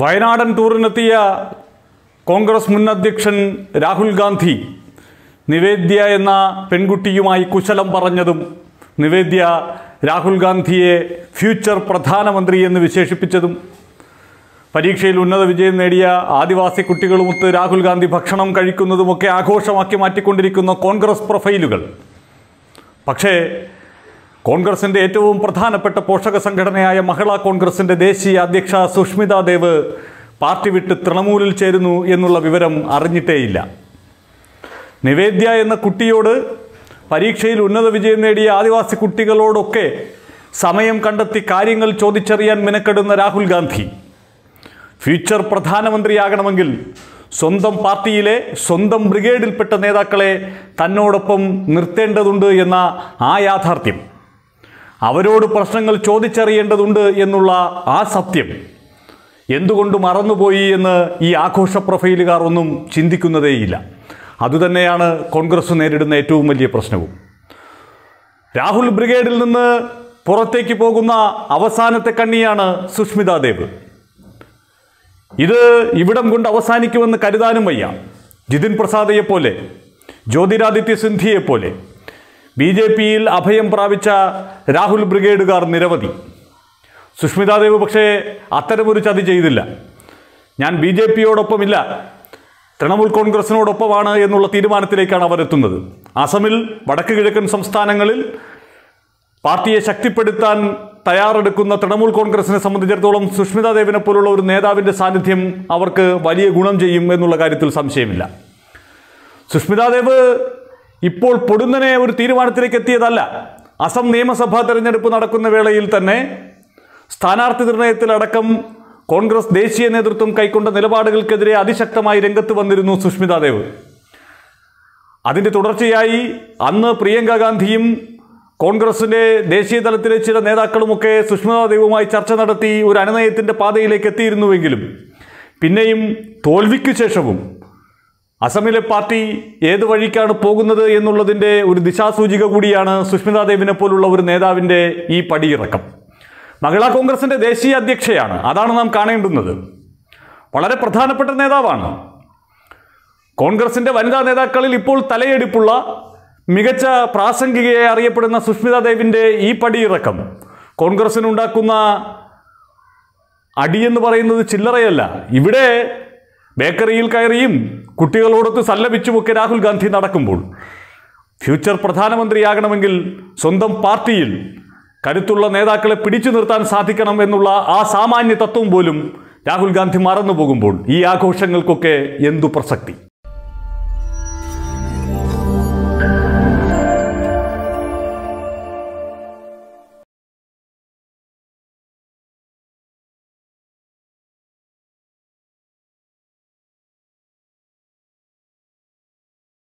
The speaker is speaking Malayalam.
വയനാടൻ ടൂറിനെത്തിയ കോൺഗ്രസ് മുൻ അധ്യക്ഷൻ രാഹുൽ ഗാന്ധി നിവേദ്യ എന്ന പെൺകുട്ടിയുമായി കുശലം പറഞ്ഞതും നിവേദ്യ രാഹുൽ ഗാന്ധിയെ ഫ്യൂച്ചർ പ്രധാനമന്ത്രി എന്ന് വിശേഷിപ്പിച്ചതും. പരീക്ഷയിൽ ഉന്നത വിജയം നേടിയ ആദിവാസി കുട്ടികളുമൊത്ത് രാഹുൽ ഗാന്ധി ഭക്ഷണം കഴിക്കുന്നതുമൊക്കെ ആഘോഷമാക്കി മാറ്റിക്കൊണ്ടിരിക്കുന്ന കോൺഗ്രസ് പ്രൊഫൈലുകൾ. പക്ഷേ കോൺഗ്രസിന്റെ ഏറ്റവും പ്രധാനപ്പെട്ട പോഷക സംഘടനയായ മഹിളാ കോൺഗ്രസിന്റെ ദേശീയ അധ്യക്ഷ സുഷ്മിത ദേവ് പാർട്ടി വിട്ട് തൃണമൂലിൽ ചേരുന്നു എന്നുള്ള വിവരം അറിഞ്ഞിട്ടേയില്ല. നിവേദ്യ എന്ന കുട്ടിയോട് പരീക്ഷയിൽ ഉന്നത വിജയം നേടിയ ആദിവാസി കുട്ടികളോടൊക്കെ സമയം കണ്ടെത്തി കാര്യങ്ങൾ ചോദിച്ചറിയാൻ മിനക്കെടുന്ന രാഹുൽ ഗാന്ധി. ഫ്യൂച്ചർ പ്രധാനമന്ത്രിയാകണമെങ്കിൽ സ്വന്തം പാർട്ടിയിലെ സ്വന്തം ബ്രിഗേഡിൽപ്പെട്ട നേതാക്കളെ തന്നോടൊപ്പം നിർത്തേണ്ടതുണ്ട് എന്ന ആ യാഥാർത്ഥ്യം. അവരോട് പ്രശ്നങ്ങൾ ചോദിച്ചറിയേണ്ടതുണ്ട് എന്നുള്ള ആ സത്യം എന്തുകൊണ്ട് മറന്നുപോയി എന്ന് ഈ ആഘോഷ പ്രൊഫൈലുകാർ ഒന്നും ചിന്തിക്കുന്നതേയില്ല. അതുതന്നെയാണ് കോൺഗ്രസ് നേരിടുന്ന ഏറ്റവും വലിയ പ്രശ്നവും. രാഹുൽ ബ്രിഗേഡിൽ നിന്ന് പുറത്തേക്ക് പോകുന്ന അവസാനത്തെ കണ്ണിയാണ് സുഷ്മിതാ ദേവ്. ഇത് ഇവിടം കൊണ്ട് അവസാനിക്കുമെന്ന് കരുതാനും വയ്യ. ജിതിൻ പ്രസാദയെപ്പോലെ ജ്യോതിരാദിത്യ സിന്ധിയെ പോലെ. ബി ജെ പിയിൽ അഭയം പ്രാപിച്ച രാഹുൽ ബ്രിഗേഡുകാർ നിരവധി. സുഷ്മിതാ ദേവ് പക്ഷേ അത്തരമൊരു ചതി ചെയ്തില്ല. ഞാൻ ബി ജെ പിയോടൊപ്പമില്ല. തൃണമൂൽ കോൺഗ്രസിനോടൊപ്പമാണ് എന്നുള്ള തീരുമാനത്തിലേക്കാണ് അവരെത്തുന്നത്. അസമിൽ വടക്ക് കിഴക്കൻ സംസ്ഥാനങ്ങളിൽ പാർട്ടിയെ ശക്തിപ്പെടുത്താൻ തയ്യാറെടുക്കുന്ന തൃണമൂൽ കോൺഗ്രസിനെ സംബന്ധിച്ചിടത്തോളം സുഷ്മിത ദേവിനെ പോലുള്ള ഒരു നേതാവിന്റെ സാന്നിധ്യം അവർക്ക് വലിയ ഗുണം ചെയ്യും എന്നുള്ള കാര്യത്തിൽ സംശയമില്ല. സുഷ്മിത ദേവ് ഇപ്പോൾ പൊടുന്നനെ ഒരു തീരുമാനത്തിലേക്ക് എത്തിയതല്ല. അസം നിയമസഭാ തെരഞ്ഞെടുപ്പ് നടക്കുന്ന വേളയിൽ തന്നെ സ്ഥാനാർത്ഥി നിർണയത്തിലടക്കം കോൺഗ്രസ് ദേശീയ നേതൃത്വം കൈക്കൊണ്ട നിലപാടുകൾക്കെതിരെ അതിശക്തമായി രംഗത്ത് വന്നിരുന്നു സുഷ്മിതാ ദേവ്. അതിന്റെ തുടർച്ചയായി അന്ന് പ്രിയങ്ക ഗാന്ധിയും കോൺഗ്രസിന്റെ ദേശീയ തലത്തിലെ ചില നേതാക്കളുമൊക്കെ സുഷ്മിതാ ദേവുമായി ചർച്ച നടത്തി ഒരു അനുനയത്തിന്റെ പാതയിലേക്ക് എത്തിയിരുന്നുവെങ്കിലും പിന്നെയും തോൽവിക്ക് ശേഷവും അസമിലെ പാർട്ടി ഏത് വഴിക്കാണ് പോകുന്നത് എന്നുള്ളതിന്റെ ഒരു ദിശാസൂചിക കൂടിയാണ് സുഷ്മിതാ ദേവിനെ പോലുള്ള ഒരു നേതാവിന്റെ ഈ പടിയിറക്കം. മഹിളാ കോൺഗ്രസിന്റെ ദേശീയ അധ്യക്ഷയാണ്. അതാണ് നാം കാണേണ്ടുന്നത്. വളരെ പ്രധാനപ്പെട്ട നേതാവാണ്. കോൺഗ്രസിന്റെ വനിതാ നേതാക്കളിൽ ഇപ്പോൾ തലയെടുപ്പുള്ള മികച്ച പ്രാസംഗികയെ അറിയപ്പെടുന്ന സുഷ്മിത ദേവിന്റെ ഈ പടിയിറക്കം. കോൺഗ്രസിനുണ്ടാക്കുന്ന അടിയെന്ന് പറയുന്നത് ചില്ലറയല്ല. ഇവിടെ ബേക്കറിയിൽ കയറിയും കുട്ടികളോടൊത്ത് സല്ലപിച്ചുമൊക്കെ രാഹുൽ ഗാന്ധി നടക്കുമ്പോൾ ഫ്യൂച്ചർ പ്രധാനമന്ത്രിയാകണമെങ്കിൽ സ്വന്തം പാർട്ടിയിൽ കരുത്തുള്ള നേതാക്കളെ പിടിച്ചു നിർത്താൻ സാധിക്കണം എന്നുള്ള ആ സാമാന്യ തത്വം പോലും രാഹുൽ ഗാന്ധി മറന്നു പോകുമ്പോൾ ഈ ആഘോഷങ്ങൾക്കൊക്കെ എന്തു പ്രസക്തി?